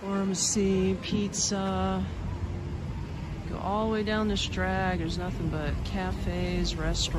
Pharmacy, pizza. Go all the way down this drag. There's nothing but cafes, restaurants.